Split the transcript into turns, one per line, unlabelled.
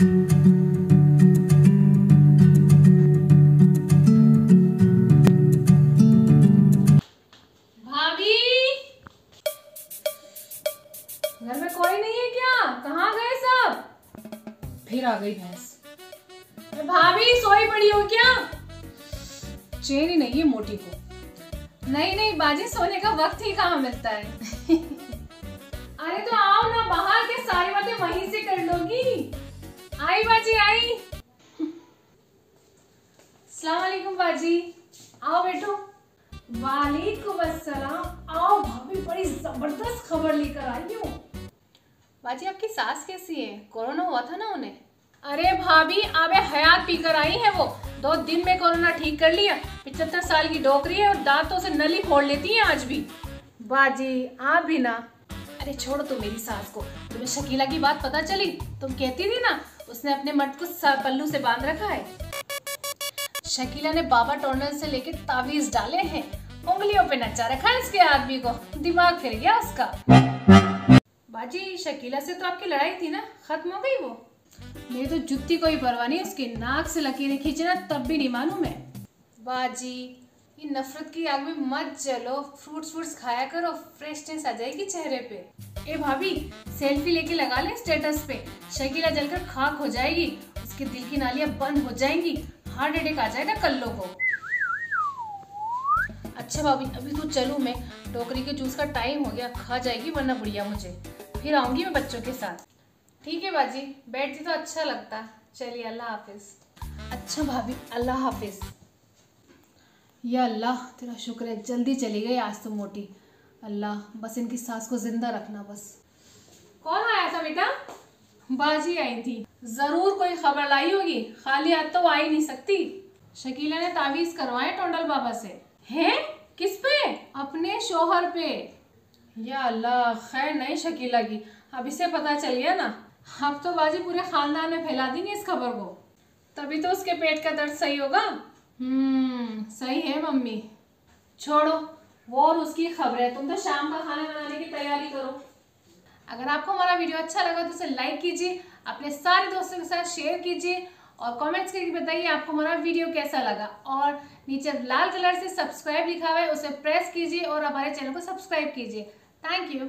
भाभी? घर में कोई नहीं है क्या? कहाँ गए सब?
फिर आ गई भैंस।
भाभी सोई पड़ी हो क्या?
चैन ही नहीं है मोटी को।
नहीं नहीं बाजी सोने का वक्त ही कहाँ मिलता है? अरे तो आओ ना बाहर के सारी बातें वहीं से कर लोगी। आई बाजी आई सलाम वालेकुम बाजी। आओ बैठो। वालेकुम अस्सलाम आओ भाभी बड़ी ज़बरदस्त खबर लेकर आई हूँ।
बाजी आपकी सास कैसी है? कोरोना हुआ था ना उन्हें?
अरे भाभी अबे हयात पीकर आई है वो। दो दिन में कोरोना ठीक कर लिया। पिछहत्तर साल की डोकरी है और दांतों से नली फोड़ लेती है आज भी। बाजी आप भी ना
अरे छोड़ो तो मेरी सास को। तुम्हें शकीला की बात पता चली? तुम कहती थी ना, उसने अपने मर्द को पल्लू से बाँध रखा है। शकीला ने बाबा टोनल से लेके तावीज डाले हैं। उंगलियों पे नचा रखा है इसके आदमी को। दिमाग फिर गया उसका बाजी, शकीला से तो आपकी लड़ाई थी ना? खत्म हो गई वो?
मेरी तो जुत्ती कोई परवाह नहीं, उसकी नाक से लकीरें खींचना तब भी नहीं मानू मैं
बाजी ये नफरत की आग में मत जलो फ्रूट्स फ्रूट्स खाया करो फ्रेशनेस आ जाएगी चेहरे पे।
ए भाभी सेल्फी लेके लगा ले स्टेटस पे। शकीला जलकर खाक हो जाएगी, उसके दिल की नालियाँ बंद हो जाएँगी हार्ट अटैक आ जाएगा कल्लो को।
अच्छा भाभी, अभी तो चलूँ मैं, टोकरी के जूस का टाइम हो गया, खा जाएगी वरना बुढ़िया मुझे। फिर आऊँगी मैं बच्चों के साथ।
ठीक है बाजी, बैठती तो अच्छा लगता। चलिए, अल्लाह हाफिज।
अच्छा भाभी, अल्लाह हाफिज।
या अल्लाह तेरा शुक्र है जल्दी चली गई आज तो मोटी। अल्लाह बस इनकी सास को ज़िंदा रखना बस। कौन आया था बेटा? बाजी आई थी। ज़रूर कोई खबर लाई होगी खाली हाथ तो आ ही नहीं सकती। शकीला ने तावीज करवाए टोंडल बाबा से। हैं? किस पे? अपने शोहर पे। या अल्लाह खैर नहीं शकीला की। अब इसे पता चल गया ना। अब तो बाजी पूरे खानदान में फैला देंगे इस खबर को। तभी तो उसके पेट का दर्द सही होगा। हम्म सही है मम्मी। छोड़ो, वो और उसकी खबर है। तुम तो शाम का खाना बनाने की तैयारी करो। अगर आपको हमारा वीडियो अच्छा लगा तो उसे लाइक कीजिए, अपने सारे दोस्तों के साथ शेयर कीजिए, और कमेंट्स करके बताइए आपको हमारा वीडियो कैसा लगा। और नीचे लाल कलर से सब्सक्राइब लिखा हुआ है, उसे प्रेस कीजिए और हमारे चैनल को सब्सक्राइब कीजिए। Thank you